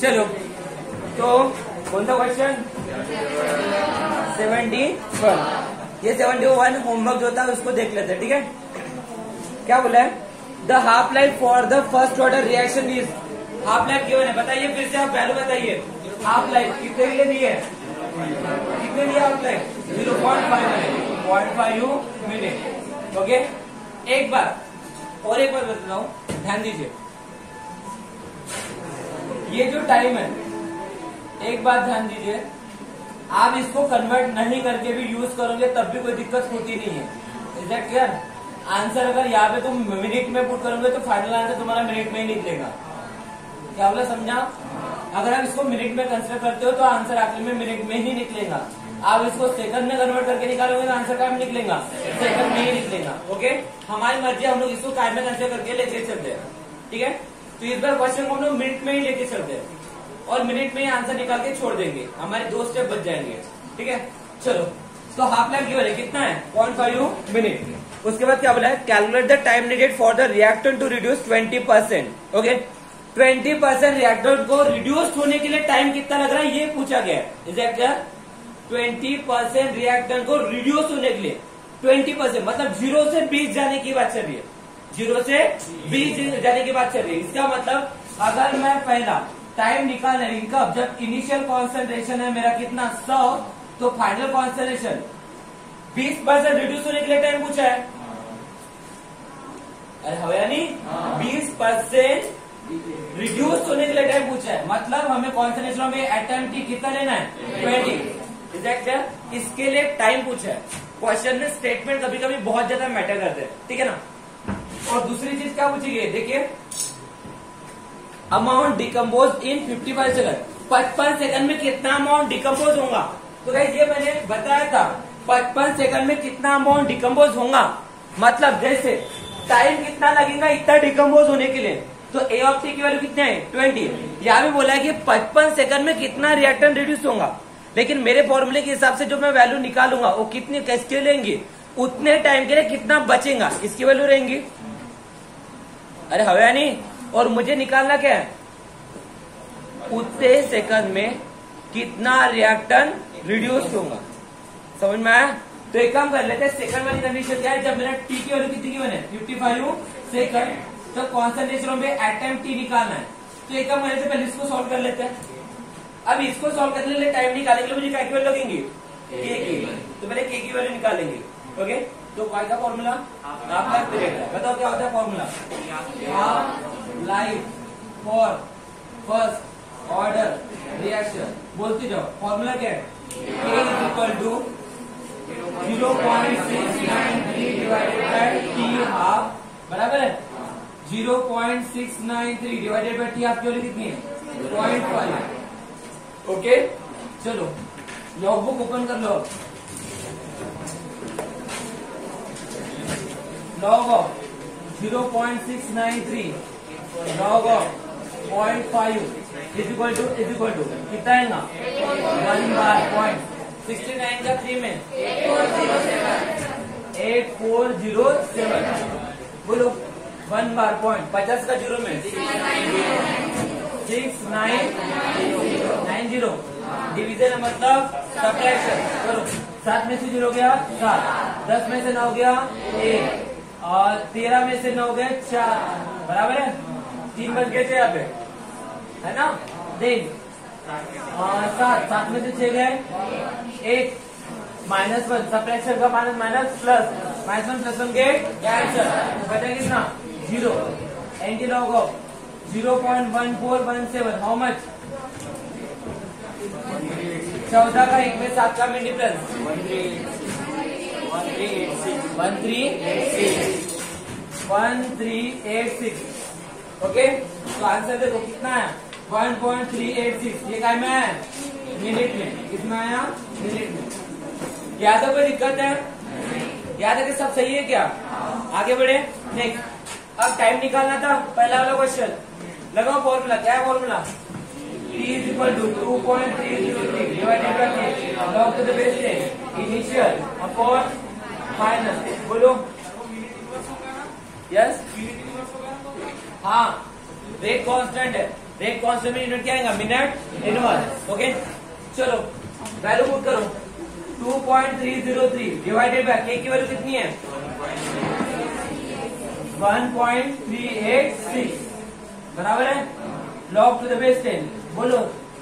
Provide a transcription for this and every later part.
चलो। तो कौन सा क्वेश्चन सेवेंटी वन ये सेवेंटी वन होमवर्क जो था, उसको देख लेते ठीक है? क्या बोला है? The half life for the first order reaction is half life क्यों है? बताइए फिर से, आप वैल्यू बताइए। हाफ़ लाइफ कितने के लिए दी है? कितने लिए half life zero point five point five minute okay एक बार, और एक बार बता हूँ। ध्यान दीजिए। ये जो टाइम है, एक बात ध्यान दीजिए, आप इसको कन्वर्ट नहीं करके भी यूज़ करोगे, तब भी कोई दिक्कत होती नहीं है। इज़ दैट क्लियर आंसर अगर यहाँ पे तुम मिनट में पुट करोगे तो फाइनल आंसर तुम्हारा मिनट में ही निकलेगा। क्या बोला, समझा? अगर आप इसको मिनट में कंसिडर करते हो तो आंसर आखिर में मिनट में ही निकलेगा। आप इसको सेकंड में कन्वर्ट करके निकालोगे तो आंसर टाइम निकलेगा? सेकंड में ही निकलेगा। ओके हमारी मर्ज़ी हम लोग इसको टाइम में कंसिडर करके लेके चलते हैं। ठीक है? तो इस बार क्वेश्चन को हम लोग मिनट में ही लेके चलते हैं और मिनट में ही आंसर निकाल के छोड़ देंगे। हमारे दो स्टेप बच जाएँगे। ठीक है? चलो। तो हाफ़ लाइफ की वजह कितना है? पॉइंट फाइव मिनट उसके बाद क्या बोला है? Calculate the time needed for the reactor to reduce twenty percent okay twenty percent reactor को रिड्यूस होने के लिए टाइम कितना लग रहा है? ये पूछा गया है। इज़ क्या ट्वेंटी परसेंट रिएक्टर को रिड्यूस होने के लिए। ट्वेंटी परसेंट मतलब ज़ीरो से बीस जाने की बात चल रही है। ज़ीरो से बीस जाने की चल रही है। इसका मतलब अगर मैं पहला टाइम निकाल रही कब जब इनिशियल कॉन्सेंट्रेशन है मेरा कितना सौ तो फाइनल कॉन्सेंट्रेशन बीस परसेंट रिड्यूस होने के लिए टाइम पूछा है? अरे हवा नहीं? बीस परसेंट रिड्यूस होने के लिए टाइम पूछा है। मतलब हमें कॉन्सेंट्रेशन में एटम टी कितना लेना है? ट्वेंटी इज़ इसके लिए टाइम पूछा है। क्वेश्चन में स्टेटमेंट कभी कभी बहुत ज़्यादा मैटर करते हैं। ठीक है ना? और दूसरी चीज़ क्या पूछी गई? देखिए अमाउंट डिकम्पोज इन 55 सेकंड पचपन सेकंड में कितना अमाउंट डिकम्पोज होगा? तो गाइस ये मैंने बताया था, पचपन सेकंड में कितना अमाउंट डिकम्पोज होगा? मतलब जैसे टाइम कितना लगेगा इतना डिकम्पोज होने के लिए? तो ए ऑफ़ टी की वैल्यू कितने है? ट्वेंटी यहाँ भी बोला है कि पचपन सेकंड में कितना रिएक्टर रिड्यूस होगा? लेकिन मेरे फॉर्मूले के हिसाब से जो मैं वैल्यू निकालूँगा, वो कितनी कैसे लेंगे? उतने टाइम के लिए कितना बचेगा? इसकी वैल्यू रहेंगी। अरे हवा नहीं। और मुझे निकालना क्या है? उतने सेकंड में कितना रिएक्टन रिड्यूस होगा। समझ में आया? तो एक काम कर लेते हैं सेकंड वाली कंडीशन क्या है? जब मेरा टी की वैल्यू कितनी की बने? फिफ्टी फाइव सेकंड तो कॉन्सेंट्रेशन में एटम टी निकालना है? तो एक काम करने से पहले इसको सॉल्व कर लेते हैं। अब इसको सॉल्व करने के लिए टाइम निकालेंगे मुझे क्या वैल्यू लगेंगी। के की। तो पहले के की वैल्यू निकालेंगे। ओके तो काय का फॉर्मूला हाफ़ लाइफ पीरियड है बताओ क्या होता है formula life for first order reaction बोलते जाओ। फॉर्मूला क्या है? K is equal to zero point six nine three divided by T half बराबर है? Zero point six nine three divided by T half की वैल्यू कितनी है? पॉइंट फाइव ओके चलो। लॉग बुक ओपन कर लो। Log of 0.693 log of 0.5 is equal to, is equal to. कितना आएगा one bar point sixty nine का three में. एट फोर ज़ीरो सेवन बोलो वन बार पॉइंट पचास का ज़ीरो में. Six nine nine zero division मतलब सब्ट्रैक्शन करो सात में से ज़ीरो गया, सात. दस में से नौ गया, एक. और तेरह में से नौ गए, चार। बराबर है? तीन बच गए थे यहाँ पे। है ना? देन सात सात में से छह गए। एक, माइनस वन सप्रेशन का minus minus plus minus one plus one के कितना? Zero anti log of zero point one four one seven how much चौदह का एक में सात का में one three one three eight six okay तो आंसर देखो, कितना है? One point three eight six ये काय में मिनट में. कितना आया मिनट में. क्या तो कोई दिक्कत है? याद है कि सब सही है क्या? आगे बढ़े. नेक्स्ट अब टाइम निकालना था, पहला वाला क्वेश्चन लगाओ फॉर्मूला क्या है formula T is equal to 2.303 divided by T log to the base 10 initial upon final बोलो। यस हाँ। रेट कांस्टेंट है। रेट कांस्टेंट में यूनिट क्या आएगा? मिनट इनवर्स ओके चलो। वैल्यू पुट करो। 2.303 डिवाइडेड बाय के की वैल्यू कितनी है? 1.386 बराबर है? लॉग टू द बेस 10 बोलो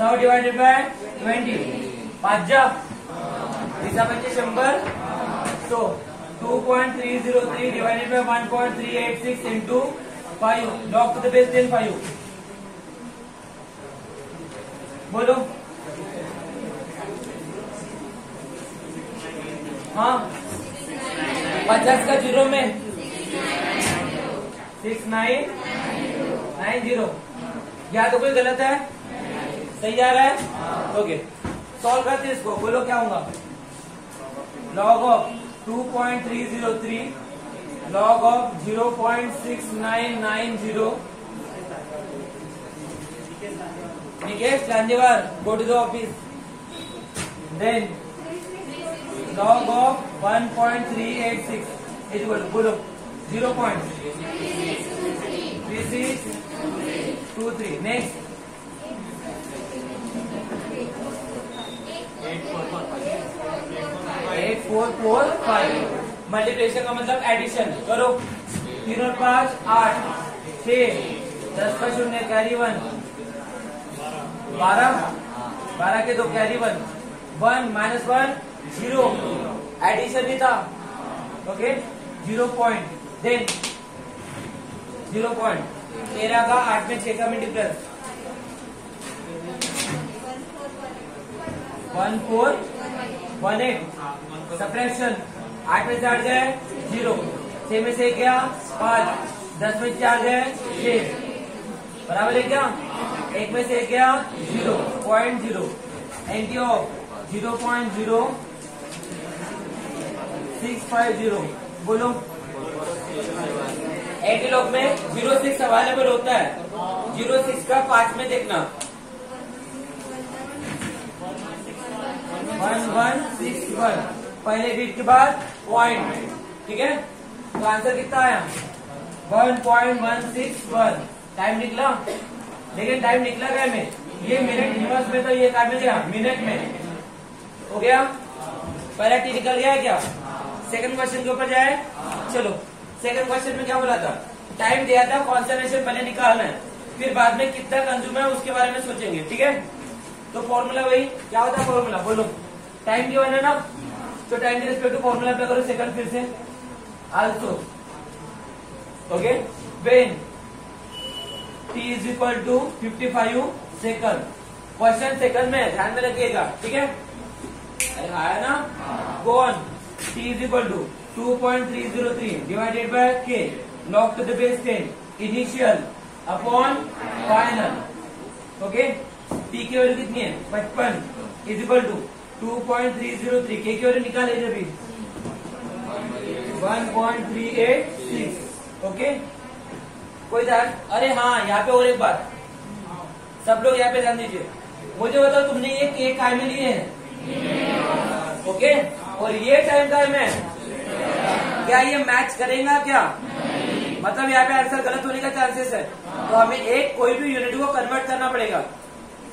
100 डिवाइडेड बाय 20 पाँच जा। तीसा पंचे शंभर so 2.303 divided by 1.386 into 5 log to the base 10 5 बोलो। हाँ। पचास का ज़ीरो में। सिक्स नाइन नाइन ज़ीरो या तो कोई गलत है? सही जा रहा है? ओके। सॉल्व करते हैं इसको। बोलो क्या होगा log of two point three zero three log of zero point six nine nine zero Nikesh Lanjewar go to the office. Then log of 1.386 is equal to बोलो 0.3623 next. Eight four four five multiplication का मतलब addition करो. तीन और पाँच, आठ. छह. दस का शून्य कैरी वन बारह. बारह के दो carry one one minus one zero addition ही था. Okay zero point then zero point तेरह का आठ में छह का में difference one four one eight subtraction आठ में आठ गए ज़ीरो छह में से एक गया, पाँच. दस में चार गए, छह. बराबर है क्या? एक में से एक गया zero point zero anti of zero point zero six five zero बोलो. एंटी लॉग में ज़ीरो सिक्स अवेलेबल होता है। ज़ीरो सिक्स का पाँच में देखना। One one, six, one. पहले बीट के बाद पॉइंट ठीक है? तो आंसर कितना आया? One point one six one. Time निकला? लेकिन टाइम निकला क्या में। ये मिनट इनवर्स में तो ये टाइम गया। मिनट में। हो गया? पहला टी निकल गया क्या? सेकंड क्वेश्चन के ऊपर जाए। चलो। सेकंड क्वेश्चन में क्या बोला था? टाइम दिया था कॉन्सेंट्रेशन पहले निकालना है। फिर बाद में कितना कंज्यूम है, उसके बारे में सोचेंगे, ठीक है? तो फॉर्मूला वही, क्या होता है फॉर्मूला बोलो। टाइम गिवन है ना? तो टाइम के रिस्पेक्ट टू फॉर्मूला अप्लाई करो सेकंड फिर से। Also okay when T is equal to fifty five second question second में ध्यान में रखिएगा, ठीक है? आया ना? Go on T is equal to two point three zero three divided by K log to the base ten initial upon final okay T की value कितनी है? पचपन is equal to two point three zero three K की value निकाले अभी. One point three eight six okay कोई ध्यान अरे हाँ यहाँ पे और एक बात. सब लोग यहाँ पे ध्यान दीजिए. मुझे बताओ तुमने ये केक काय में लिए हैं? ओके और ये टाइम टाइम है क्या ये मैच करेगा क्या? मतलब यहाँ पे आंसर गलत होने का चांसेस है। तो हमें एक कोई भी यूनिट को कन्वर्ट करना पड़ेगा।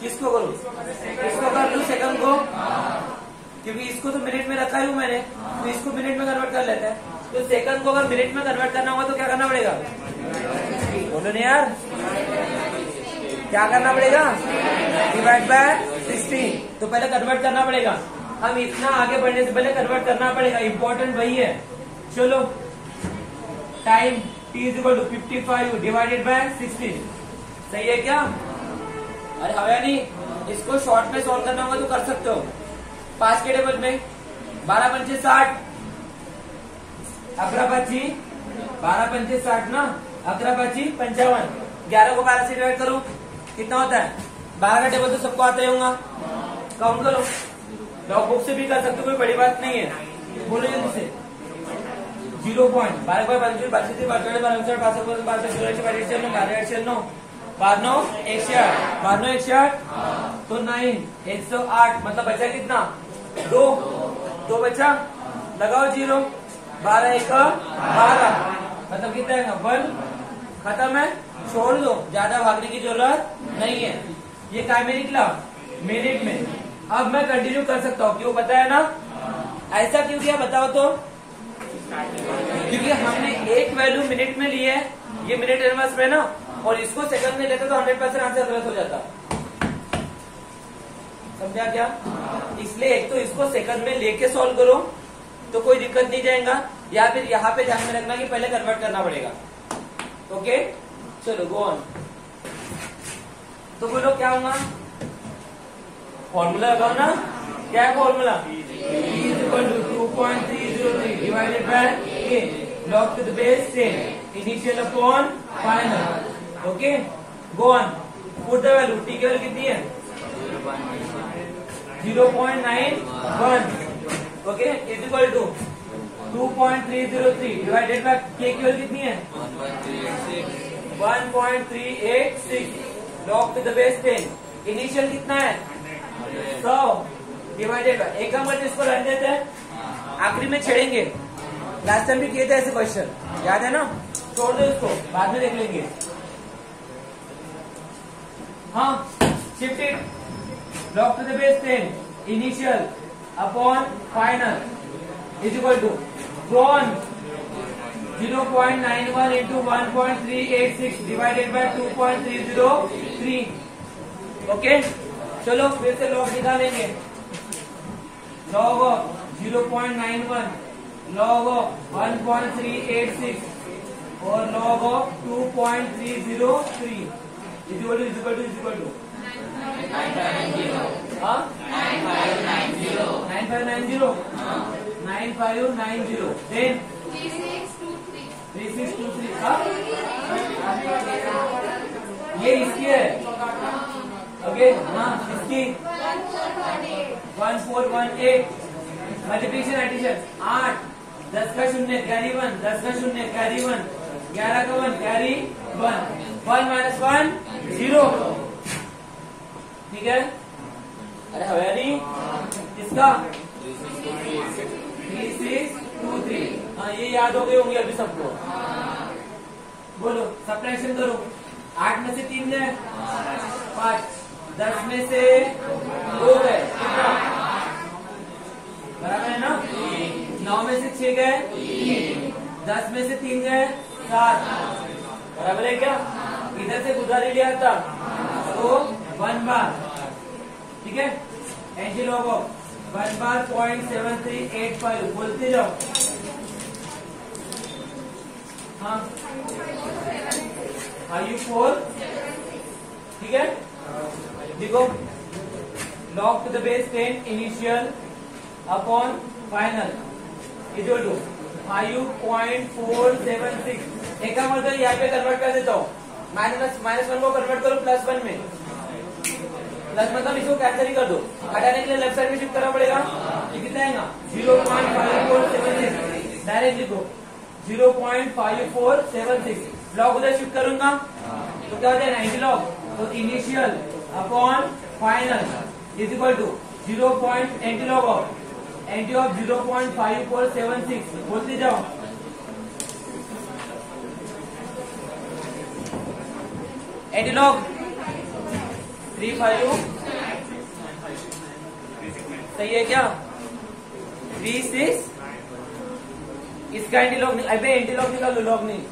किसको करूँ? किसको कर लू? सेकंड को? क्योंकि इसको तो मिनट में रखा ही हूँ मैंने। तो इसको मिनट में कन्वर्ट कर लेते हैं। तो सेकंड को अगर मिनट में कन्वर्ट करना होगा तो क्या करना पड़ेगा? बोलो यार। क्या करना पड़ेगा? डिवाइड बाय सिक्सटीन तो पहले कन्वर्ट करना पड़ेगा। हम इतना आगे बढ़ने से पहले कन्वर्ट करना पड़ेगा। इंपॉर्टेंट वही है। चलो। Time T is equal to fifty five divided by sixteen सही है क्या? अरे हवा नहीं, इसको शॉर्ट में सॉल्व करना होगा तो कर सकते हो। पाँच के टेबल में बारह पंचे साठ। अठारह पच्ची बारह पंचे साठ ना? अठारह पच्ची पंचावन। ग्यारह को बारह से डिवाइड करो, कितना होता है? बारह का टेबल तो सबको आता ही होगा। काउंट करो। लॉग बुक से भी कर सकते हो, कोई बड़ी बात नहीं है। बोलो जल्दी से। झिरो पॉईंट बारा बावीस बावीस ते बारकडे बाराशे पासष्ट बारशे सोळाशे बावीसशे नऊ बारा एकशे नऊ बारनव एकशे आठ बारनव एकशे आठ तो नाइन एक सौ आठ मतलब बचा कितना दो दो बचा लगाओ ज़ीरो बारह एक बारह मतलब कितना है वन खत्म है छोड़ दो ज़्यादा भागने की ज़रूरत नहीं है ये काय निकला मिनट में अब मैं कंटिन्यू कर सकता हूँ क्यों है ना ऐसा क्यों किया बताओ तो क्योंकि हमने एक वैल्यू मिनट में ली है, ये मिनट एनवर्स में ना, और इसको सेकंड में लेते तो हंड्रेड परसेंट आंसर गलत हो जाता। समझा क्या? इसलिए एक तो इसको सेकंड में लेके सॉल्व करो तो कोई दिक्कत नहीं जाएगा, या फिर यहाँ पे ध्यान में रखना कि पहले कन्वर्ट करना पड़ेगा। ओके? चलो गो ऑन तो बोलो, क्या होगा फॉर्मूला लगाओ ना। क्या formula two point three divided by a log to the base ten initial upon final okay go on put the value T की वैल्यू कितनी है zero point nine one okay point three zero three divided by K की value कितनी है? One point three eight six log to the base ten initial कितना है? सौ. Divided bye एक करते इसको रन देते हैं. आखिरी में छेड़ेंगे. लास्ट टाइम भी किए थे ऐसे क्वेश्चन याद है ना? छोड़ दो इसको. बाद में देख लेंगे. हाँ shift it log to the base ten initial upon final is equal to drawn 0.91 into 1.386 divided by 2.303 okay चलो, फिर से लॉग निकालेंगे. लॉग ऑफ़ 0.91 लॉग ऑफ़ 1.386 और log of 2.303 is equal to is equal to is equal to nine five nine zero nine five nine zero then three six two three ये इसकी है। Okay हाँ इसकी। One four one eight multiplication addition आठ। दस का शून्य carry one दस का शून्य कैरी वन ग्यारह का one carry one one minus one zero ठीक है? अरे हवा नहीं? इसका थ्री सिक्स टू थ्री हाँ ये याद हो गए होंगे अभी सबको। बोलो सब्ट्रैक्शन करो। आठ में से तीन गए पाँच। दस में से दो गए कितना बराबर है ना छह गए? दस में से तीन गए? सात। बराबर है क्या? इधर से गुजारी लिया था। तो वन बार ठीक है? Anti log one bar point seven three eight five बोलते जाओ। हाँ। फाइव फोर ठीक है? देखो log to the base ten initial upon final equal to five point four seven six. एक का मतलब यहाँ पे कन्वर्ट कर देता हूँ। माइनस माइनस वन को कन्वर्ट करो प्लस वन में। प्लस मतलब इसको कैंसिल ही कर दो। हटाने के लिए लेफ़्ट साइड में शिफ्ट करना पड़ेगा। ये कितना आएगा? Zero point five four seven six direct लिखो। Zero point five four seven six log उधर शिफ्ट करूँगा तो क्या हो? जाएगा नाइन्टी लॉग तो initial upon final is equal to zero point anti log of anti of zero point five four seven six बोलते जाओ। एंटीलॉग थ्री फाइव सही है क्या? थ्री सिक्स इसका एंटी लॉग नहीं, अबे एंटी लॉग निकालो लॉग नहीं।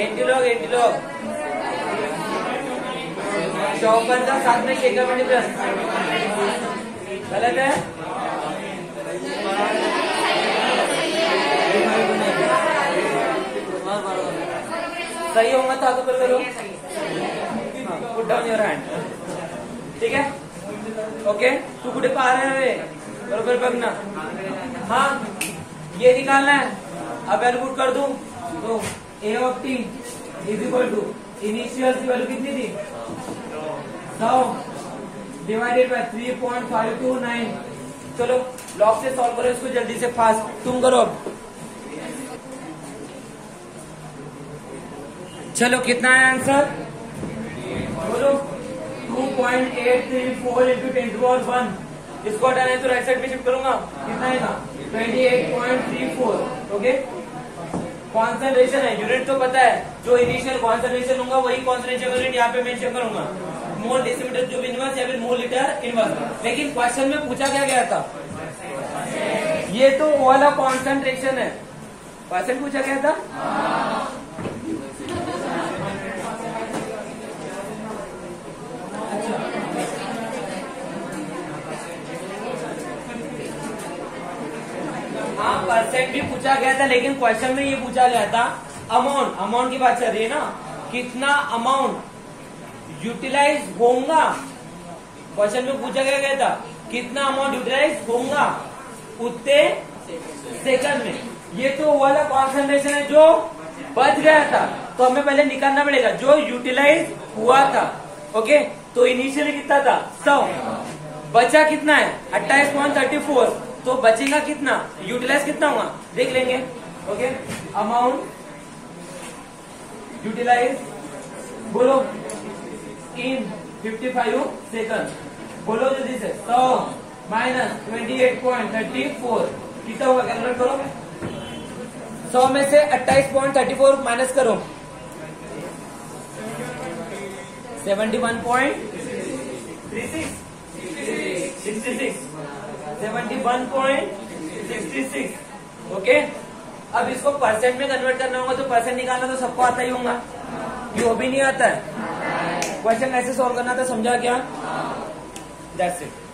एंटी लॉग एंटी लॉग चौपन का साथ में शेखर मणि प्लस गलत है? सही होगा तो हाथों पर करो. पुट डाउन योर हैंड ठीक है? ओके तू कुठे पा रहे है बरोबर बघना हाँ ये निकालना है. अब पुट कर दूँ? तो A of T is equal to initial की वैल्यू कितनी थी? सौ divided by three point five two nine चलो लॉग से सॉल्व करो, इसको जल्दी से फास्ट तुम करो अब। चलो, कितना है आंसर बोलो two point eight three four into ten two और वन इसको हटाना तो राइट साइड में शिफ्ट करूँगा। कितना आएगा? Twenty eight point three four okay concentration है। यूनिट तो पता है, जो इनिशियल कॉन्सेंट्रेशन होगा, वही कॉन्सेंट्रेशन यूनिट यहाँ पे मेंशन करूँगा। मोल डेसीमीटर भी इनवर्स या फिर मोल लीटर इनवर्स लेकिन क्वेश्चन में पूछा क्या गया था? ये तो वाला कॉन्सेंट्रेशन है। क्वेश्चन पूछा गया था हाँ परसेंट भी पूछा गया था, लेकिन क्वेश्चन में ये पूछा गया था अमाउंट अमाउंट की बात चल रही है ना, कितना अमाउंट यूटिलाइज होगा क्वेश्चन में पूछा गया गया था, कितना अमाउंट यूटिलाइज होगा उतने सेकंड में। ये तो वाला कॉन्सेंट्रेशन है जो बच गया था। तो हमें पहले निकालना पड़ेगा, जो यूटिलाइज हुआ था। ओके तो इनिशियली कितना था? सौ। बचा कितना है? अट्ठाईस पॉइंट थर्टी फोर तो बचेगा कितना? यूटिलाइज कितना होगा? देख लेंगे ओके अमाउंट यूटिलाइज बोलो इन 55 सेकंड बोलो जल्दी से, सौ minus twenty eight point thirty four कितना होगा? कैलकुलेट करो सौ में से अट्ठाईस पॉइंट थर्टी फोर माइनस करो। Seventy one point three six sixty six seventy one point sixty six, okay? अब इसको परसेंट में कन्वर्ट करना होगा तो परसेंट निकालना तो सबको आता ही होगा। ये वो भी नहीं आता है। क्वेश्चन कैसे सॉल्व करना था, समझा क्या? That's it